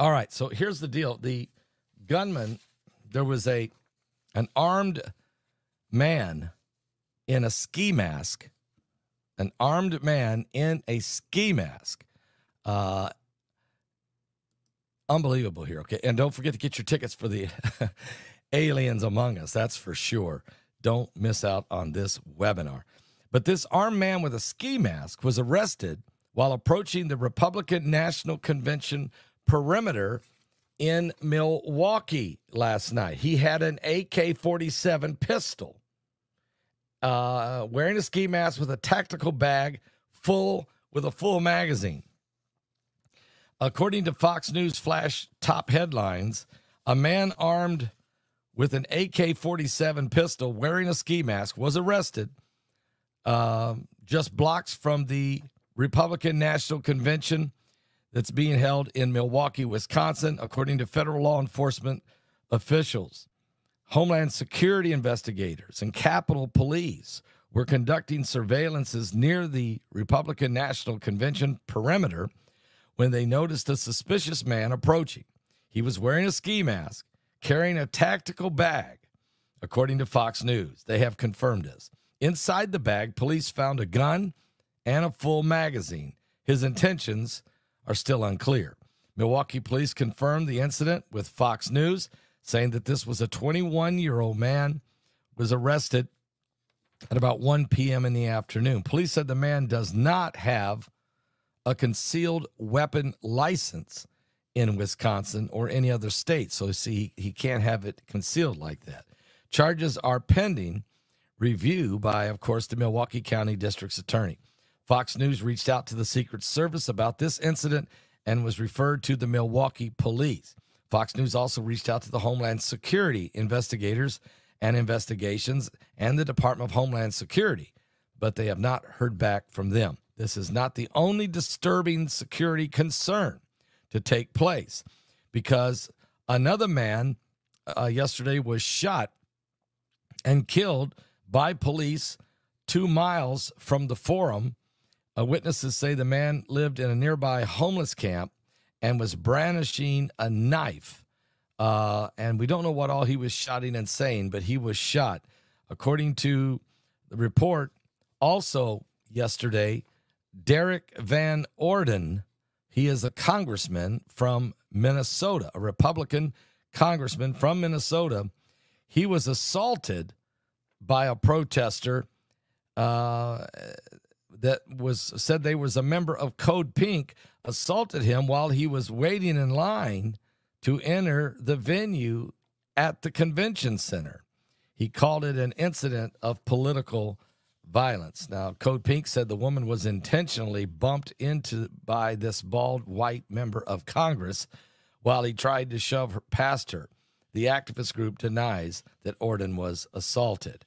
All right, so here's the deal. The gunman, there was a an armed man in a ski mask, an armed man in a ski mask. Uh, unbelievable here. Okay, and don't forget to get your tickets for the Aliens Among Us. That's for sure. Don't miss out on this webinar. But this armed man with a ski mask was arrested while approaching the Republican National Convention perimeter in Milwaukee last night. He had an AK 47 pistol, uh, wearing a ski mask with a tactical bag full with a full magazine. According to Fox News Flash top headlines, a man armed with an AK 47 pistol wearing a ski mask was arrested uh, just blocks from the Republican National Convention that's being held in Milwaukee, Wisconsin, according to federal law enforcement officials. Homeland Security investigators and Capitol Police were conducting surveillances near the Republican National Convention perimeter when they noticed a suspicious man approaching. He was wearing a ski mask, carrying a tactical bag, according to Fox News. They have confirmed this. Inside the bag, police found a gun and a full magazine. His intentions are still unclear. Milwaukee police confirmed the incident with Fox News, saying that this was a 21 year old man was arrested at about 1 p.m. in the afternoon. Police said the man does not have a concealed weapon license in Wisconsin or any other state. So, see, he can't have it concealed like that. Charges are pending review by, of course, the Milwaukee County District's attorney. Fox News reached out to the Secret Service about this incident and was referred to the Milwaukee police. Fox News also reached out to the Homeland Security investigators and investigations and the Department of Homeland Security, but they have not heard back from them. This is not the only disturbing security concern to take place because another man uh, yesterday was shot and killed by police two miles from the forum. Uh, witnesses say the man lived in a nearby homeless camp and was brandishing a knife. Uh, and we don't know what all he was shouting and saying, but he was shot. According to the report, also yesterday, Derrick Van Orden. He is a congressman from Minnesota, a Republican congressman from Minnesota. He was assaulted by a protester uh, that was said they was a member of Code Pink assaulted him while he was waiting in line to enter the venue at the convention center. He called it an incident of political violence. Now, Code Pink said the woman was intentionally bumped into by this bald white member of Congress while he tried to shove her past her. The activist group denies that Orden was assaulted.